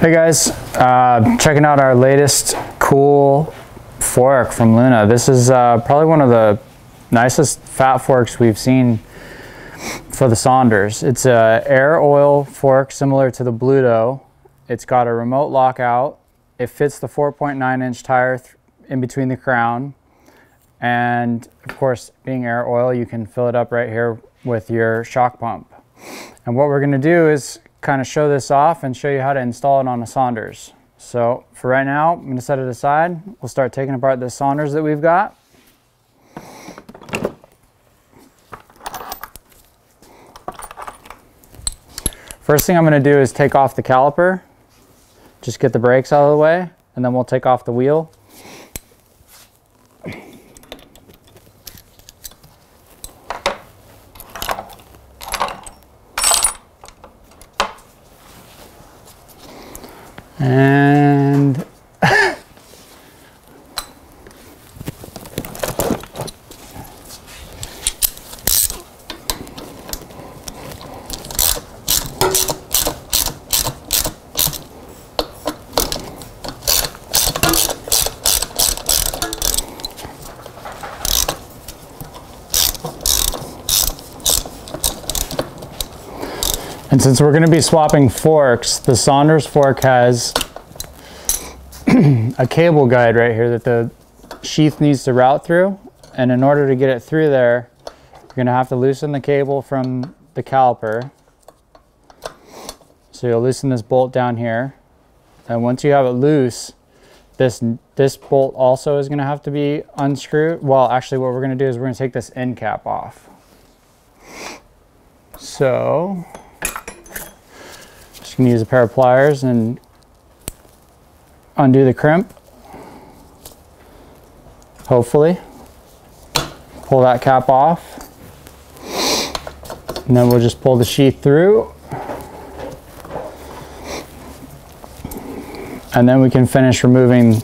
Hey guys, uh, checking out our latest cool fork from Luna. This is uh, probably one of the nicest fat forks we've seen for the Sondors. It's a air oil fork similar to the Bluto. It's got a remote lockout. It fits the 4.9 inch tire in between the crown. And of course, being air oil, you can fill it up right here with your shock pump. And what we're gonna do is kind of show this off and show you how to install it on a Sondors. So for right now, I'm gonna set it aside. We'll start taking apart the Sondors that we've got. First thing I'm gonna do is take off the caliper. Just get the brakes out of the way, and then we'll take off the wheel. Since we're gonna be swapping forks, the Sondors fork has a cable guide right here that the sheath needs to route through. And in order to get it through there, you're gonna have to loosen the cable from the caliper. So you'll loosen this bolt down here. And once you have it loose, this, this bolt also is gonna have to be unscrewed. Well, actually what we're gonna do is we're gonna take this end cap off. So, use a pair of pliers and undo the crimp. Hopefully. Pull that cap off. And then we'll just pull the sheath through. And then we can finish removing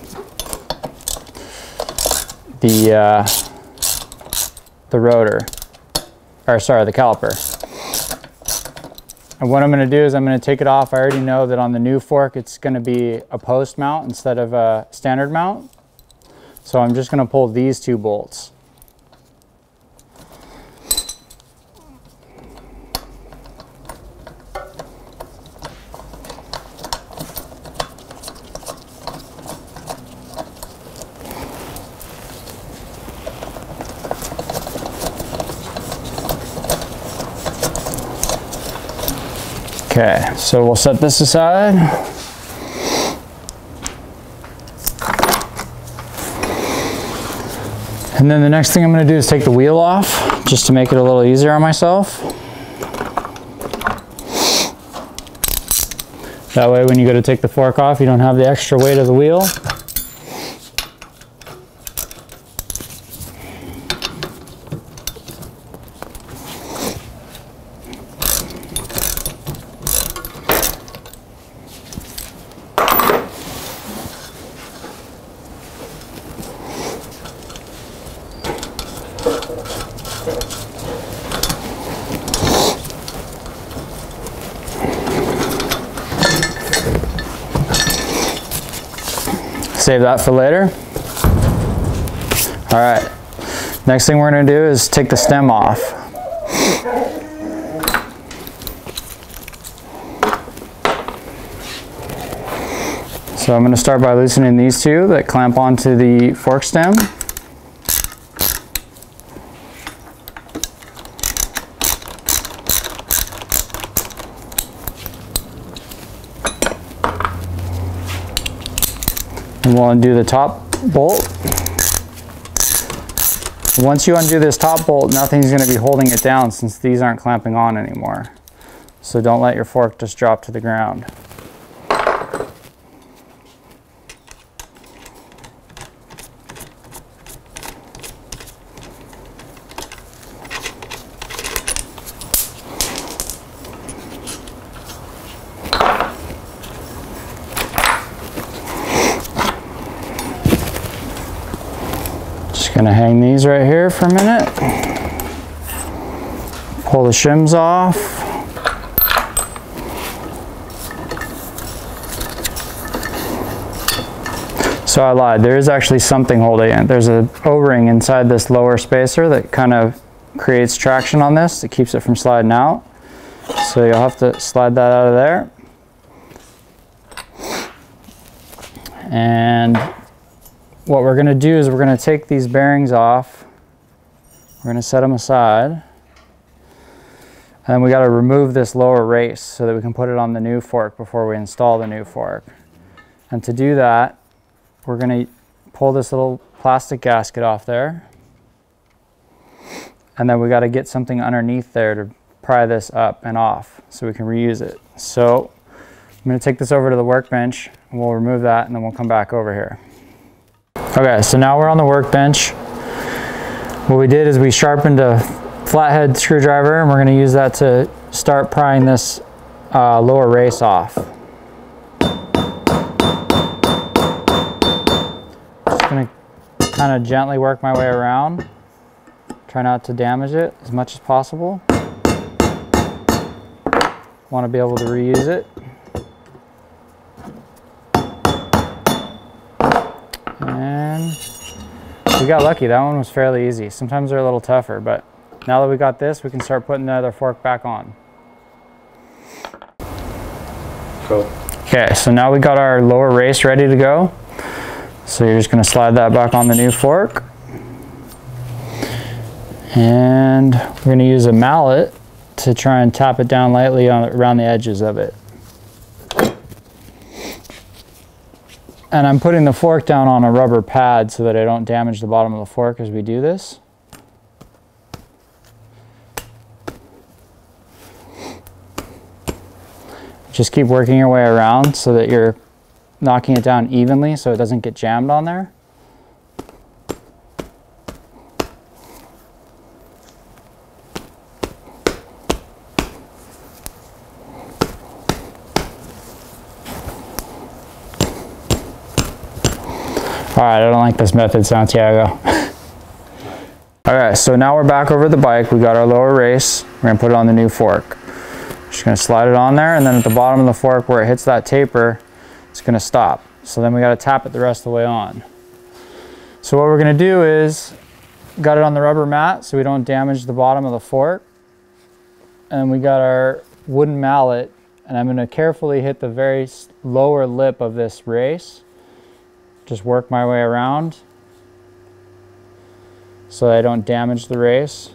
the uh, the rotor, or sorry, the caliper. And what I'm gonna do is I'm gonna take it off. I already know that on the new fork, it's gonna be a post mount instead of a standard mount. So I'm just gonna pull these two bolts. Okay, so we'll set this aside. And then the next thing I'm gonna do is take the wheel off, just to make it a little easier on myself. That way when you go to take the fork off, you don't have the extra weight of the wheel. Save that for later. All right, next thing we're gonna do is take the stem off. So I'm gonna start by loosening these two that clamp onto the fork stem. And we'll undo the top bolt. Once you undo this top bolt, nothing's gonna be holding it down since these aren't clamping on anymore. So don't let your fork just drop to the ground. Gonna hang these right here for a minute. Pull the shims off. So I lied, there is actually something holding it. There's a O-ring inside this lower spacer that kind of creates traction on this. It keeps it from sliding out. So you'll have to slide that out of there. And what we're gonna do is we're gonna take these bearings off. We're gonna set them aside. And we gotta remove this lower race so that we can put it on the new fork before we install the new fork. And to do that, we're gonna pull this little plastic gasket off there. And then we gotta get something underneath there to pry this up and off so we can reuse it. So I'm gonna take this over to the workbench and we'll remove that and then we'll come back over here. Okay, so now we're on the workbench. What we did is we sharpened a flathead screwdriver and we're going to use that to start prying this uh, lower race off. Just going to kind of gently work my way around. Try not to damage it as much as possible. Want to be able to reuse it. We got lucky. That one was fairly easy. Sometimes they're a little tougher, but now that we got this, we can start putting the other fork back on. Cool. Okay, so now we got our lower race ready to go. So you're just gonna slide that back on the new fork. And we're gonna use a mallet to try and tap it down lightly on, around the edges of it. And I'm putting the fork down on a rubber pad so that I don't damage the bottom of the fork as we do this. Just keep working your way around so that you're knocking it down evenly so it doesn't get jammed on there. All right, I don't like this method, Santiago. All right, so now we're back over the bike. We got our lower race. We're gonna put it on the new fork. Just gonna slide it on there and then at the bottom of the fork where it hits that taper, it's gonna stop. So then we gotta tap it the rest of the way on. So what we're gonna do is, got it on the rubber mat so we don't damage the bottom of the fork. And we got our wooden mallet and I'm gonna carefully hit the very lower lip of this race just work my way around so I don't damage the race.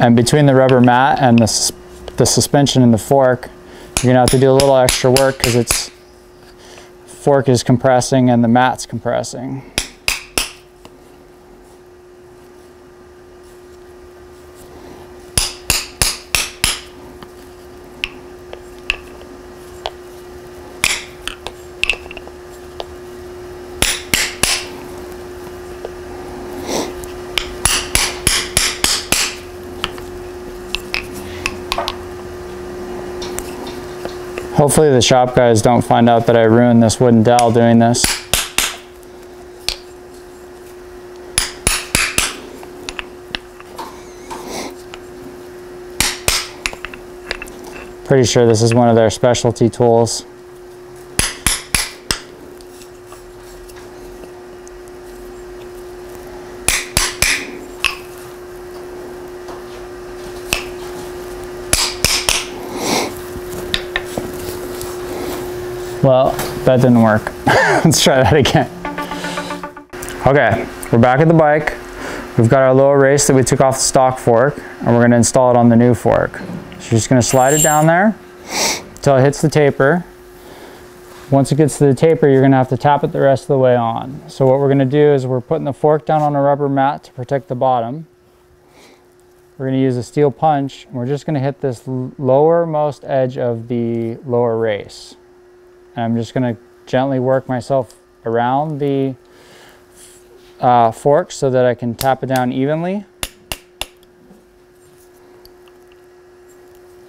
And between the rubber mat and the, the suspension and the fork, you're gonna have to do a little extra work because it's fork is compressing and the mat's compressing. Hopefully the shop guys don't find out that I ruined this wooden dowel doing this. Pretty sure this is one of their specialty tools. Well, that didn't work. Let's try that again. Okay, we're back at the bike. We've got our lower race that we took off the stock fork and we're gonna install it on the new fork. So you're just gonna slide it down there until it hits the taper. Once it gets to the taper, you're gonna have to tap it the rest of the way on. So what we're gonna do is we're putting the fork down on a rubber mat to protect the bottom. We're gonna use a steel punch and we're just gonna hit this lowermost edge of the lower race. I'm just going to gently work myself around the uh, fork so that I can tap it down evenly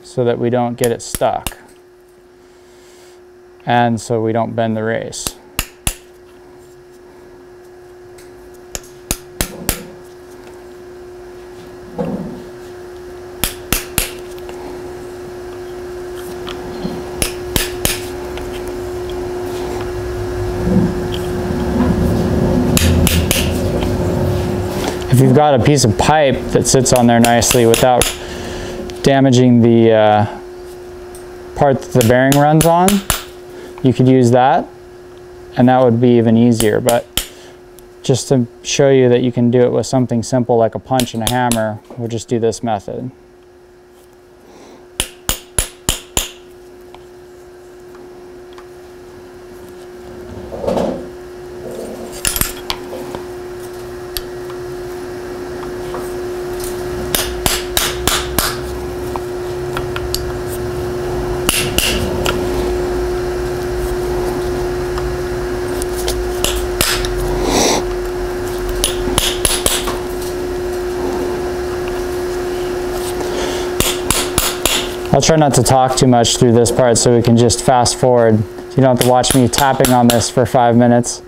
so that we don't get it stuck and so we don't bend the race. You've got a piece of pipe that sits on there nicely without damaging the uh, part that the bearing runs on, you could use that and that would be even easier. But just to show you that you can do it with something simple like a punch and a hammer, we'll just do this method. I'll try not to talk too much through this part so we can just fast forward. You don't have to watch me tapping on this for five minutes.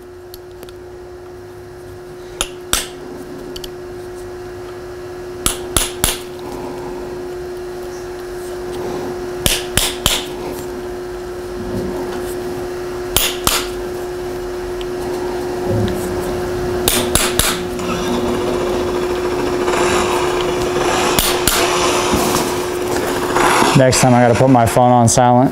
Next time I gotta put my phone on silent.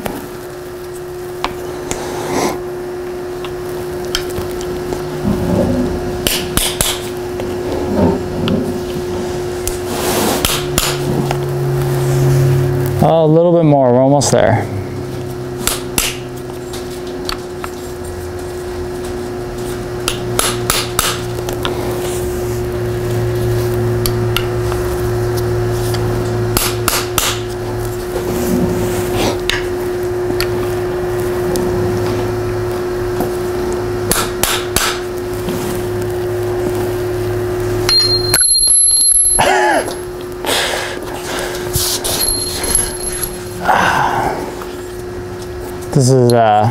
Oh, a little bit more, we're almost there. This is a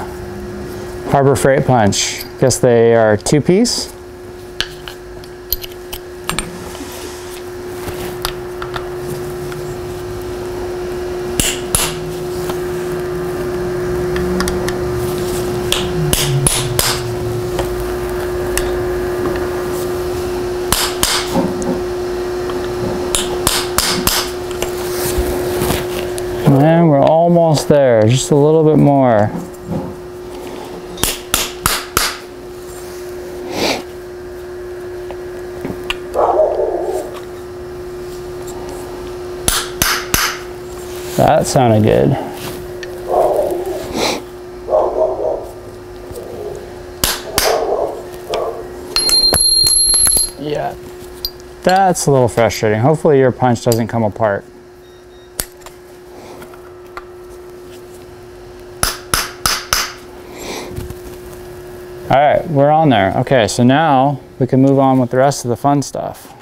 Harbor Freight Punch. I Guess they are two piece. And we're almost there, a little bit more. That sounded good. Yeah, that's a little frustrating. Hopefully your punch doesn't come apart. All right, we're on there. Okay, so now we can move on with the rest of the fun stuff.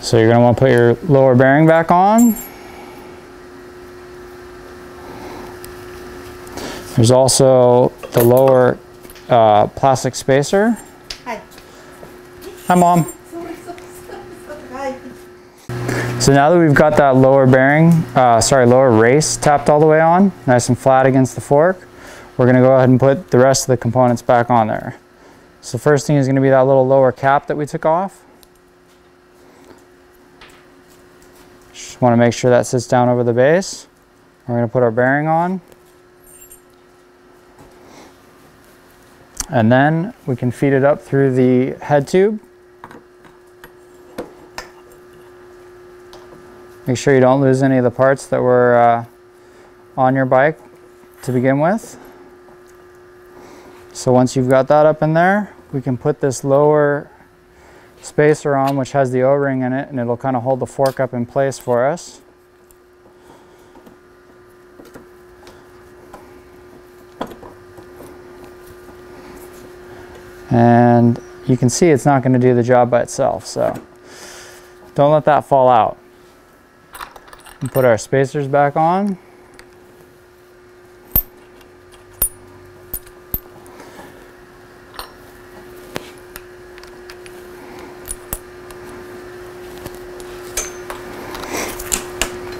So you're gonna wanna put your lower bearing back on. There's also the lower uh, plastic spacer. Hi. Hi, Mom. So now that we've got that lower bearing, uh, sorry, lower race tapped all the way on, nice and flat against the fork, we're gonna go ahead and put the rest of the components back on there. So first thing is gonna be that little lower cap that we took off. Just wanna make sure that sits down over the base. We're gonna put our bearing on. And then we can feed it up through the head tube. Make sure you don't lose any of the parts that were uh, on your bike to begin with. So once you've got that up in there, we can put this lower spacer on which has the O-ring in it and it'll kind of hold the fork up in place for us. And you can see it's not going to do the job by itself, so don't let that fall out. And put our spacers back on.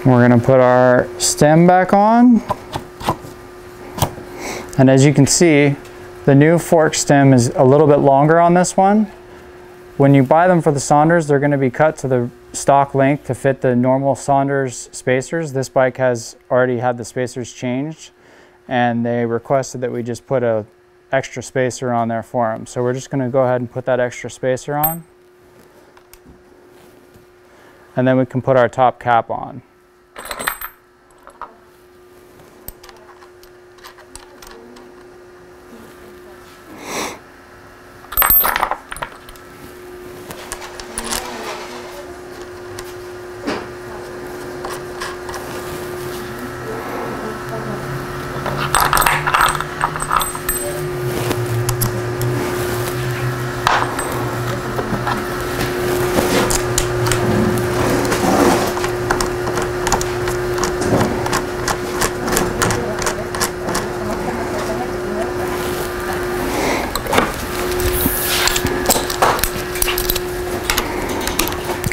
We're gonna put our stem back on. And as you can see, the new fork stem is a little bit longer on this one. When you buy them for the Sondors, they're gonna be cut to the stock length to fit the normal Sondors spacers. This bike has already had the spacers changed and they requested that we just put a extra spacer on there for them. So we're just gonna go ahead and put that extra spacer on. And then we can put our top cap on.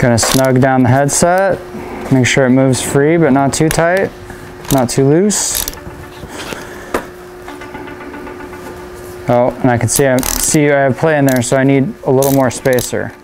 Gonna snug down the headset, make sure it moves free but not too tight, not too loose. Oh, and I can see I see I have play in there, so I need a little more spacer.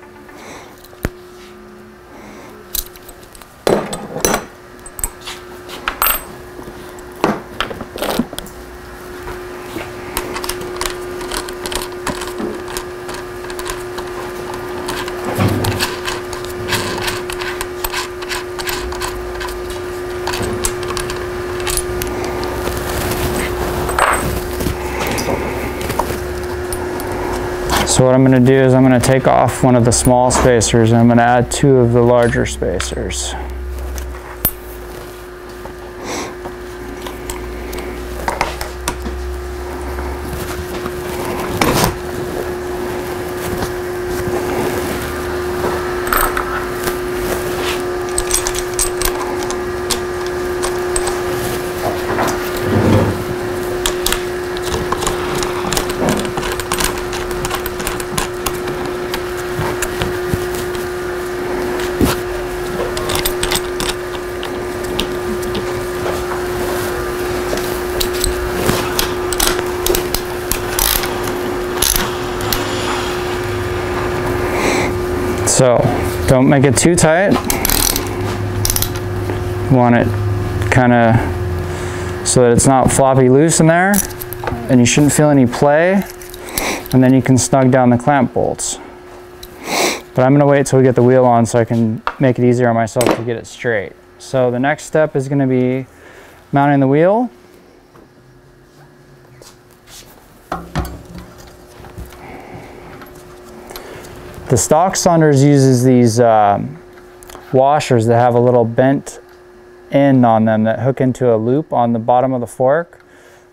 So what I'm to do is I'm going to take off one of the small spacers and I'm going to add two of the larger spacers. So don't make it too tight. You want it kind of so that it's not floppy loose in there and you shouldn't feel any play. And then you can snug down the clamp bolts. But I'm gonna wait till we get the wheel on so I can make it easier on myself to get it straight. So the next step is gonna be mounting the wheel. The stock Sondors uses these um, washers that have a little bent end on them that hook into a loop on the bottom of the fork.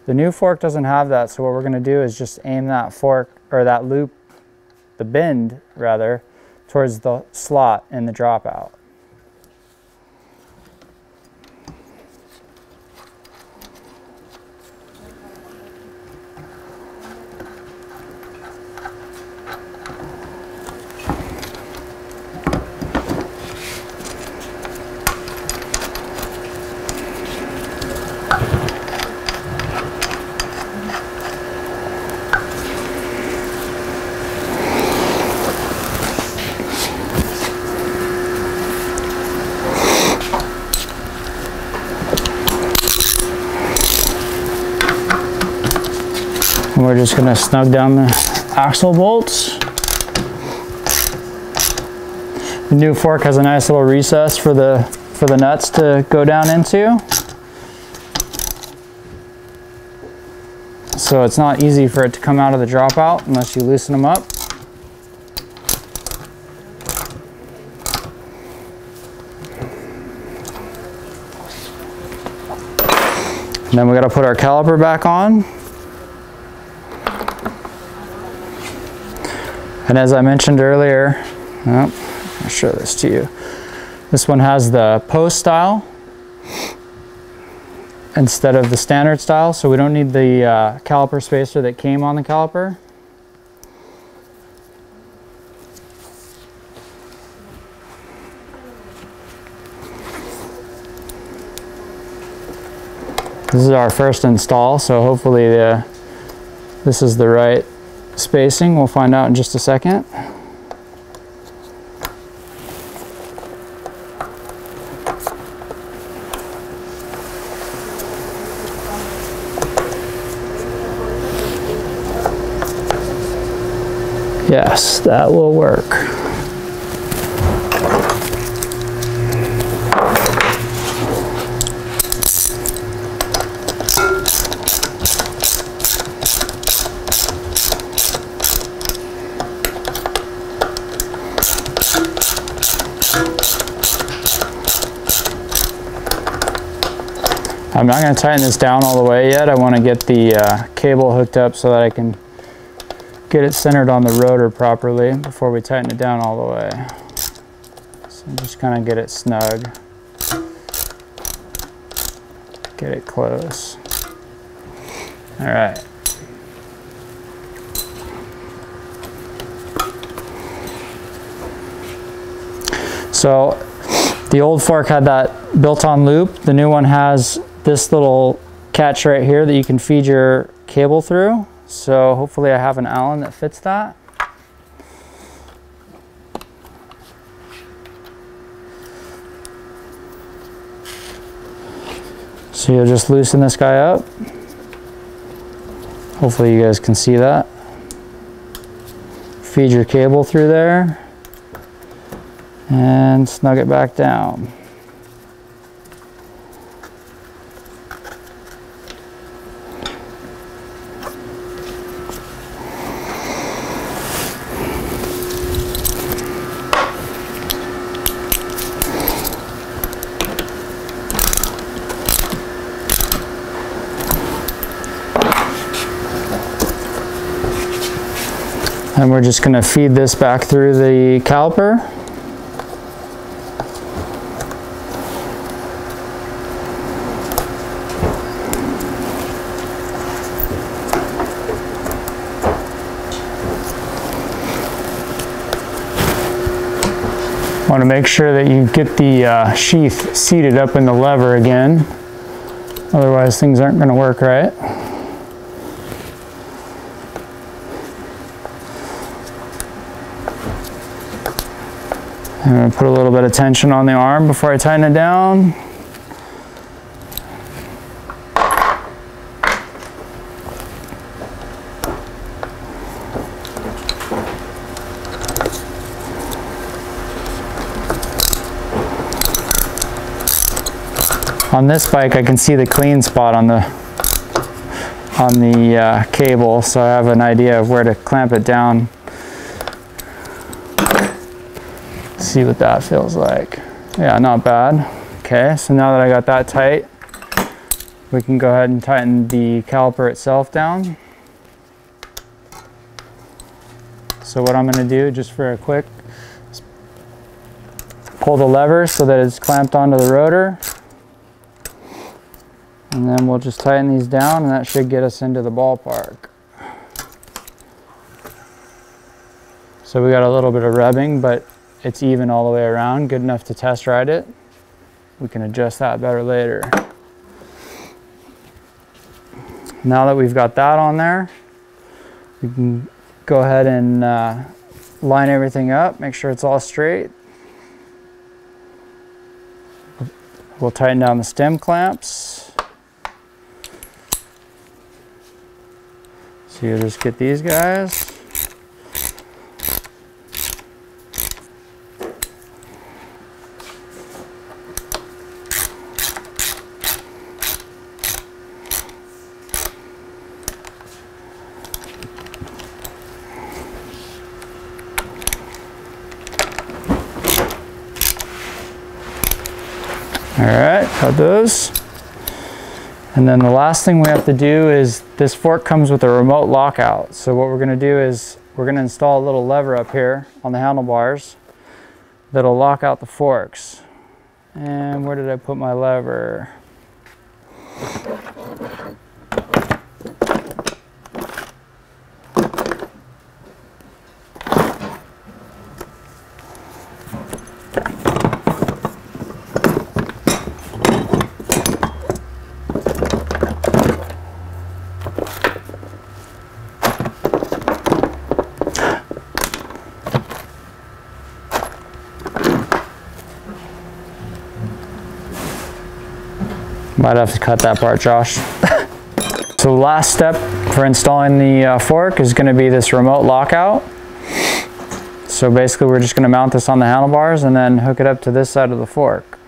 The new fork doesn't have that, so what we're gonna do is just aim that fork, or that loop, the bend rather, towards the slot in the dropout. Just gonna snug down the axle bolts. The new fork has a nice little recess for the for the nuts to go down into. So it's not easy for it to come out of the dropout unless you loosen them up. And then we gotta put our caliper back on. And as I mentioned earlier, oh, I'll show this to you. This one has the post style instead of the standard style, so we don't need the uh, caliper spacer that came on the caliper. This is our first install, so hopefully the, this is the right spacing. We'll find out in just a second. Yes, that will work. Not going to tighten this down all the way yet. I want to get the uh, cable hooked up so that I can get it centered on the rotor properly before we tighten it down all the way. So just kind of get it snug. Get it close. All right. So the old fork had that built-on loop. The new one has this little catch right here that you can feed your cable through. So hopefully I have an Allen that fits that. So you'll just loosen this guy up. Hopefully you guys can see that. Feed your cable through there and snug it back down. And we're just gonna feed this back through the caliper. Want to make sure that you get the uh, sheath seated up in the lever again. Otherwise things aren't going to work right. To put a little bit of tension on the arm before I tighten it down. On this bike I can see the clean spot on the on the uh, cable so I have an idea of where to clamp it down. See what that feels like. Yeah, not bad. Okay, so now that I got that tight, we can go ahead and tighten the caliper itself down. So what I'm gonna do, just for a quick, pull the lever so that it's clamped onto the rotor. And then we'll just tighten these down and that should get us into the ballpark. So we got a little bit of rubbing, but it's even all the way around, good enough to test ride it. We can adjust that better later. Now that we've got that on there, we can go ahead and uh, line everything up, make sure it's all straight. We'll tighten down the stem clamps. So you just get these guys. All got those. And then the last thing we have to do is this fork comes with a remote lockout. So what we're gonna do is we're gonna install a little lever up here on the handlebars that'll lock out the forks. And where did I put my lever? Might have to cut that part, Josh. so last step for installing the uh, fork is gonna be this remote lockout. So basically we're just gonna mount this on the handlebars and then hook it up to this side of the fork.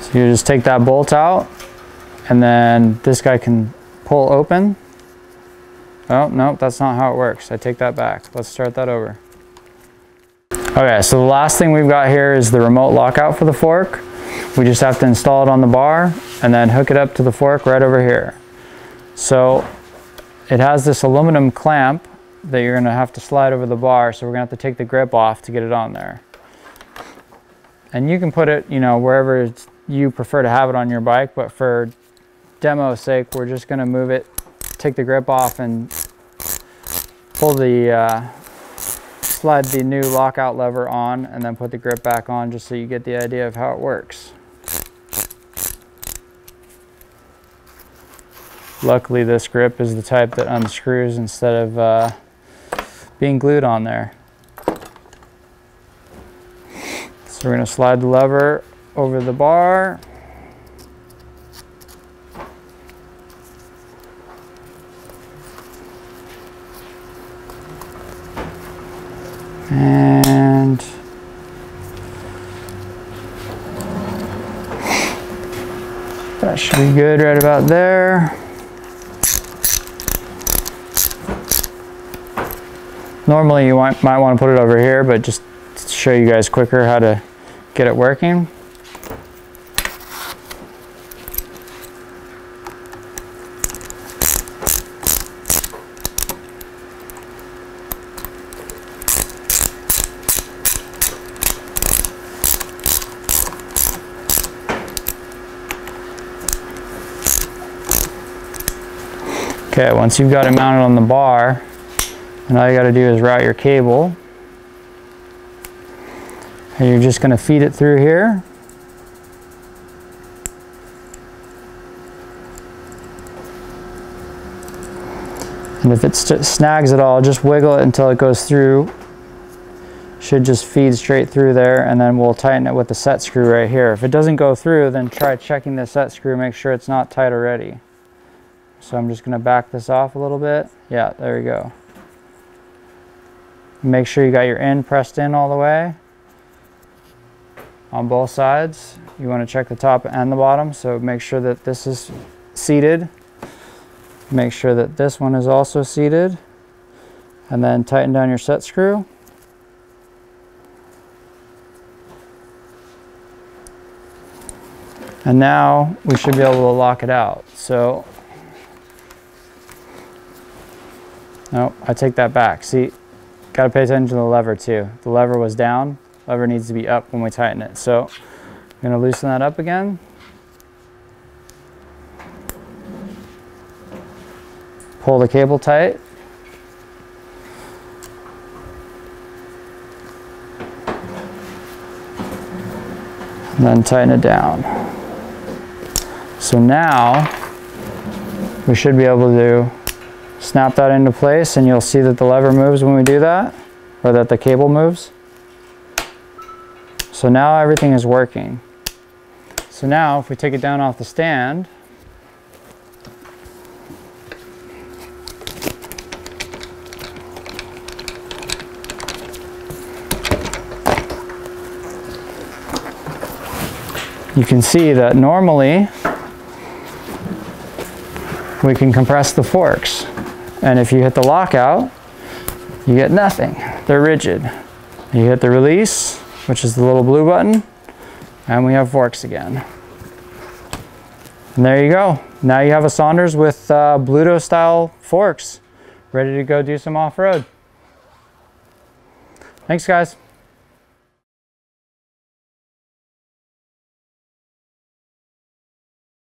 So you just take that bolt out and then this guy can pull open. Oh, no, that's not how it works. I take that back. Let's start that over. Okay, so the last thing we've got here is the remote lockout for the fork. We just have to install it on the bar and then hook it up to the fork right over here. So it has this aluminum clamp that you're gonna have to slide over the bar. So we're gonna have to take the grip off to get it on there. And you can put it, you know, wherever you prefer to have it on your bike, but for demo sake, we're just gonna move it, take the grip off and pull the, uh, slide the new lockout lever on and then put the grip back on just so you get the idea of how it works. Luckily this grip is the type that unscrews instead of uh, being glued on there. So we're going to slide the lever over the bar. And that should be good right about there. Normally you might, want to put it over here, but just to show you guys quicker how to get it working. Okay, once you've got it mounted on the bar, and all you gotta do is route your cable. And you're just gonna feed it through here. And if it snags at all, just wiggle it until it goes through. Should just feed straight through there and then we'll tighten it with the set screw right here. If it doesn't go through, then try checking the set screw, make sure it's not tight already. So I'm just gonna back this off a little bit. Yeah, there we go. Make sure you got your end pressed in all the way on both sides. You wanna check the top and the bottom, so make sure that this is seated. Make sure that this one is also seated. And then tighten down your set screw. And now we should be able to lock it out. So No, I take that back. See, got to pay attention to the lever too. The lever was down, lever needs to be up when we tighten it. So I'm going to loosen that up again. Pull the cable tight. And then tighten it down. So now we should be able to snap that into place and you'll see that the lever moves when we do that or that the cable moves. So now everything is working. So now if we take it down off the stand, you can see that normally we can compress the forks. And if you hit the lockout, you get nothing. They're rigid. You hit the release, which is the little blue button, and we have forks again. And there you go. Now you have a Sondors with uh, Bluto style forks, ready to go do some off-road. Thanks guys.